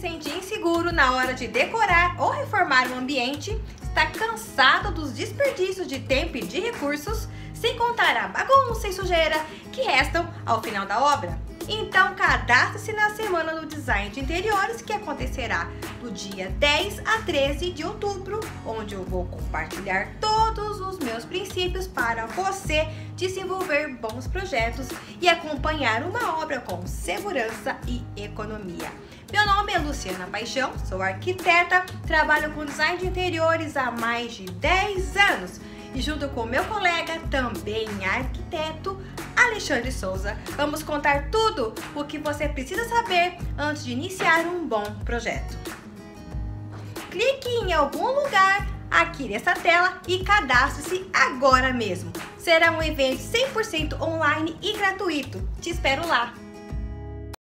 sente inseguro na hora de decorar ou reformar um ambiente, está cansado dos desperdícios de tempo e de recursos, sem contar a bagunça e sujeira que restam ao final da obra? Então cadastre-se na Semana do Design de Interiores que acontecerá do dia 10 a 13 de outubro, onde eu vou compartilhar todos os meus princípios para você desenvolver bons projetos e acompanhar uma obra com segurança e economia. Meu nome é Luciana Paixão, sou arquiteta, trabalho com design de interiores há mais de 10 anos e junto com meu colega, também arquiteto, Alexandre Souza, vamos contar tudo o que você precisa saber antes de iniciar um bom projeto. Clique em algum lugar aqui nessa tela e cadastre-se agora mesmo. Será um evento 100% online e gratuito. Te espero lá!